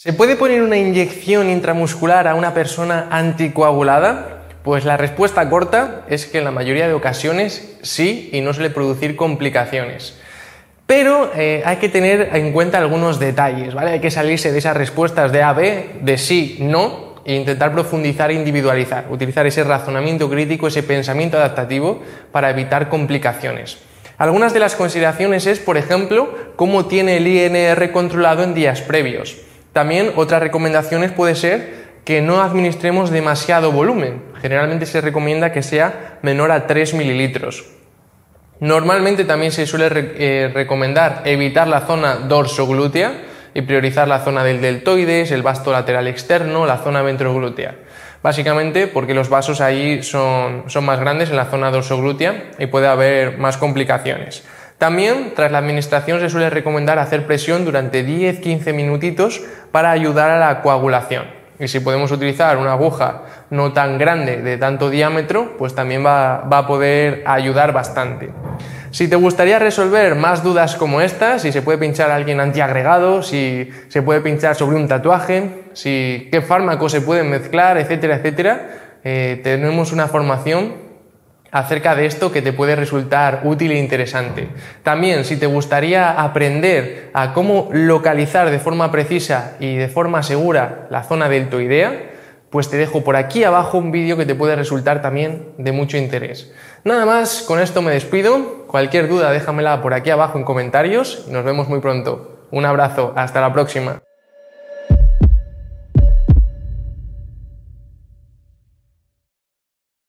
¿Se puede poner una inyección intramuscular a una persona anticoagulada? Pues la respuesta corta es que en la mayoría de ocasiones sí y no suele producir complicaciones. Pero eh, hay que tener en cuenta algunos detalles, ¿vale? Hay que salirse de esas respuestas de A, B, de sí, no, e intentar profundizar e individualizar, utilizar ese razonamiento crítico, ese pensamiento adaptativo para evitar complicaciones. Algunas de las consideraciones es, por ejemplo, cómo tiene el INR controlado en días previos. También otras recomendaciones puede ser que no administremos demasiado volumen. Generalmente se recomienda que sea menor a 3 mililitros. Normalmente también se suele eh, recomendar evitar la zona dorsoglútea y priorizar la zona del deltoides, el vasto lateral externo, la zona ventroglútea. Básicamente porque los vasos ahí son, son más grandes en la zona dorsoglútea y puede haber más complicaciones. También, tras la administración, se suele recomendar hacer presión durante 10-15 minutitos para ayudar a la coagulación. Y si podemos utilizar una aguja no tan grande, de tanto diámetro, pues también va, a poder ayudar bastante. Si te gustaría resolver más dudas como estas, si se puede pinchar alguien antiagregado, si se puede pinchar sobre un tatuaje, si qué fármacos se pueden mezclar, etcétera, etcétera, eh, tenemos una formación acerca de esto que te puede resultar útil e interesante. También, si te gustaría aprender a cómo localizar de forma precisa y de forma segura la zona deltoidea, pues te dejo por aquí abajo un vídeo que te puede resultar también de mucho interés. Nada más, con esto me despido. Cualquier duda déjamela por aquí abajo en comentarios nos vemos muy pronto. Un abrazo, hasta la próxima.